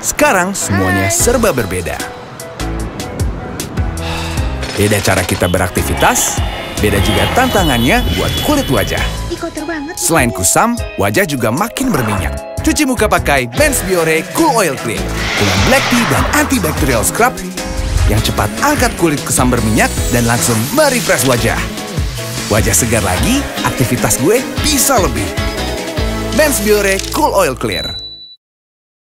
Sekarang semuanya serba berbeda. Beda cara kita beraktivitas, beda juga tantangannya buat kulit wajah. Selain kusam, wajah juga makin berminyak. Cuci muka pakai Benz Biore Cool Oil Cream dengan black tea dan antibacterial scrub yang cepat angkat kulit kusam berminyak dan langsung merefresh wajah. Wajah segar lagi, aktivitas gue bisa lebih. Benz Biore Cool Oil Clear.